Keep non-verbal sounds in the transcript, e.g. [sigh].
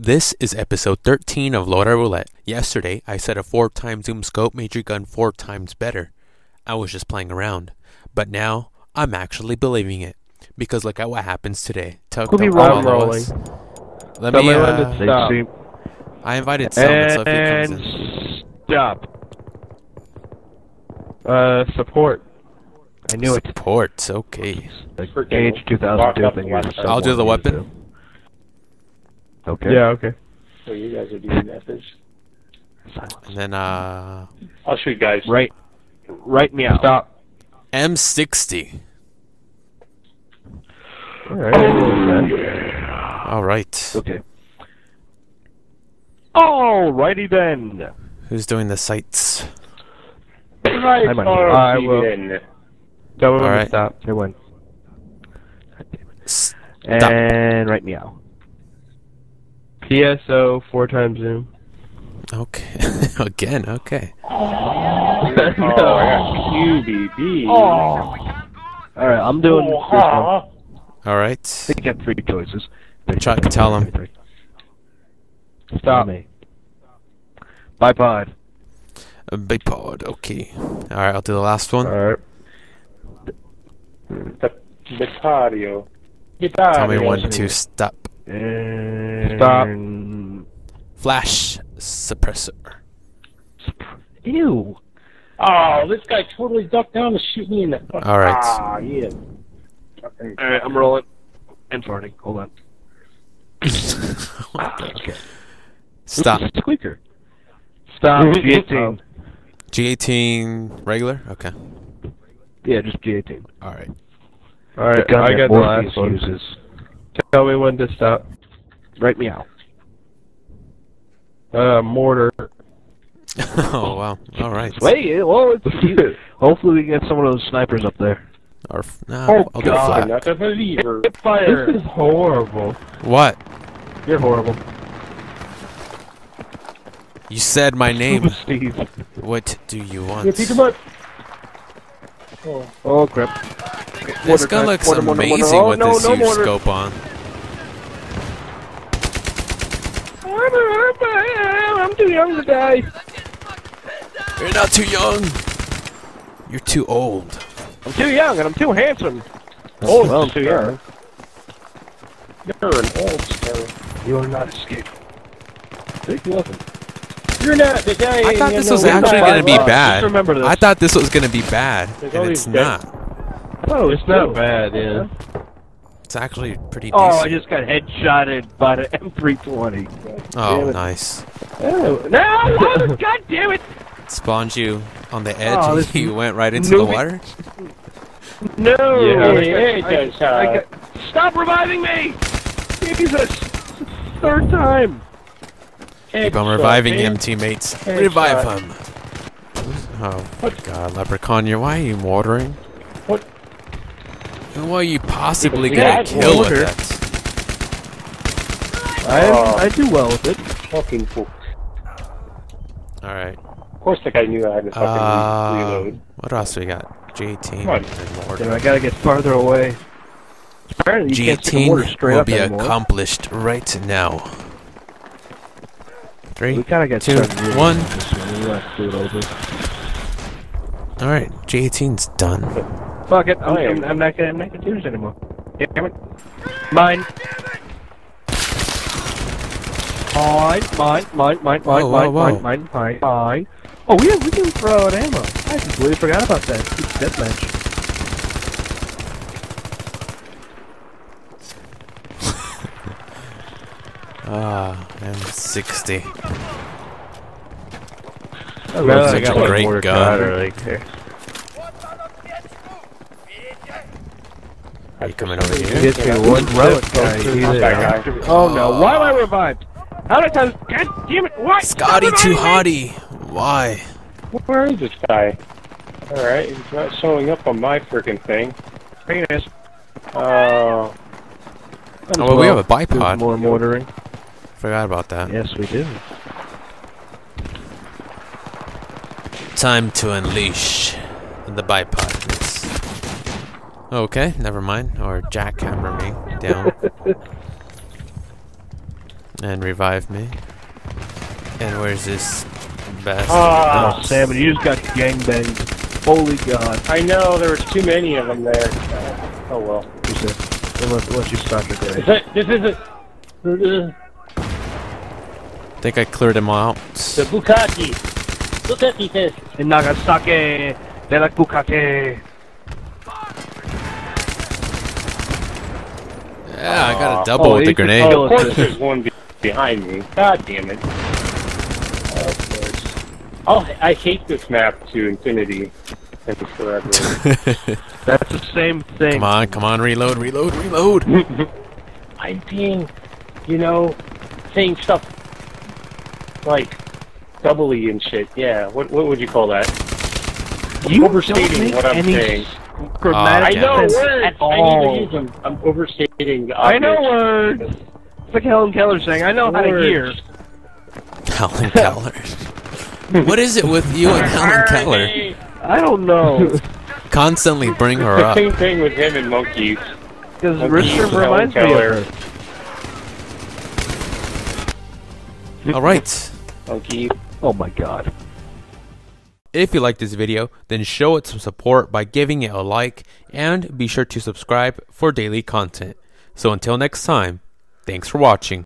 This is episode 13 of Loadout Roulette. Yesterday, I said a 4 times zoom scope made your gun 4 times better. I was just playing around. But now, I'm actually believing it. Because look at what happens today. Tug Who be don't rolling? Let Tell me, me uh, to stop. I invited Selma, so if he comes And in. stop. Uh, support. I knew it. Support, okay. Like Freaking age 2002 thing. the you're left side. I'll do the someone weapon. Used to. Okay. Yeah, okay. So you guys are doing methods. And then, uh, I'll show you guys. Right. Right me out. Stop. M60. Alright. Alright. Okay. Alrighty then. Who's doing the sights? Right, I'm on oh. I will. Steven. Tell me when Alright. stop. Say when. S- And right meow. PSO four times zoom. Okay. [laughs] Again, okay. [laughs] Oh, I got QBB. Oh. Alright, I'm doing Oh, this one. Alright. I think I got three choices. Chuck, tell him. Stop me. Bipod. A big pod, okay. Alright, I'll do the last one. Alright. The Bitario. Bitario. Tell me when to stop. Stop. Flash suppressor. Ew. Oh, this guy totally ducked down to shoot me in the fucking. All right. Ah, yeah. Fucking- Alright, I'm rolling. And farting. Hold on. What [laughs] Okay. Stop. Oops, Squeaker. Stop. G18. G18 regular? Okay. Yeah, just G18. Alright. Alright, I got the last one. Uses. Tell me when to stop. Right me out. Uh, mortar. [laughs] oh, wow. Alright. Wait, well, it's [laughs] cute. Hopefully we get some of those snipers up there. Or, no, Oh, I'll God, flat. not a believer. Fire. This is horrible. What? You're horrible. You said my [laughs] name. Steve. What do you want? Yeah, pick him. Oh, Oh crap. This Mortar gun looks Mortar, mortar, mortar. amazing Oh, with no, this no huge scope on. I'm too young to die. You're not too young. You're too old. I'm too young and I'm too handsome. Old well, too star. young. You're an old star. You are not escape. Take nothing. You're not the guy. I thought this was actually gonna be five bad. Just remember this. I thought this was gonna be bad, and it's these not. Oh, it's not bad, yeah. It's actually pretty Oh, I just got headshotted by the M320. Oh, nice. Oh, no! God damn it! Spawned you on the edge Oh, and this [laughs] you went right into the water? No! Yeah, I yeah, got- it I- does, I uh, got- Stop reviving me! Jesus! Third time! Keep on reviving man. him, teammates. Headshot. Revive him. Oh, God, Leprechaun, you why are you watering? What? Who are you possibly gonna kill with water. that? I, Oh. I do well with it. Fucking fool. Alright. Of course, the guy knew I had to fucking Uh, reload. what else we got? G18 Come on. and Then mortar. I gotta get farther away. Apparently you can't stick a mortar G18 will be anymore. accomplished right now. We Three. kinda got two, started really one. with this one. We left do it over. Alright, G18's done. Fuck it, I'm, I am- I'm, I'm not gonna, I'm not gonna do this anymore. Damn it. Mine. Mine, mine, mine, mine, mine, Whoa, mine, whoa. mine, mine, mine, mine. Oh, we have, we can throw out ammo. I completely forgot about that. It's Deathmatch. [laughs] Ah, M60. Oh, That's such a great gun. right there. Are you coming over here? Get me one relic guy. He's That guy. Oh no, why am I revived? How many times? God damn it, why? Scotty too reviving me! hotty. Why? Where is this guy? Alright, he's not showing up on my freaking thing. Penis. Oh. Uh, oh, well, we have a Do bipod. More mortaring. Forgot about that. Yes, we do. Time to unleash the bipod. It's- Okay, never mind. Or jackhammer me down. [laughs] And revive me. And where's this bastard? Ah, oh, Sam, you just got gangbanged. Holy God. I know, there was too many of them there. Oh well. Who's it? We'll let, let you start your day. Is that, this isn't... I think I cleared him out. The Bukaki! Bukaki says... In Nagasaki, de la Bukake. Yeah, I got a double Oh, with the grenade. kill Of course there's one be- behind me. God damn it. Of course. Oh, I hate this map to infinity. And forever. [laughs] That's the same thing. come on, come on, reload, reload, reload. [laughs] I'm being, you know, saying stuff like doubly and shit. Yeah, what what would you call that? You overstating don't make what I'm any saying. Grammatic I I know sense words. at I need to use them. I'm overstating the I know obvious. words. It's like Helen Keller saying, I know how to hear. Helen Keller. [laughs] what is it with you and Helen Keller? I don't know. Constantly bring her The up. same thing with him and monkeys. Because Well, Richard he's reminds me Helen of her. Alright. Monkey. Oh my god. If you like this video, then show it some support by giving it a like and be sure to subscribe for daily content. So until next time, thanks for watching.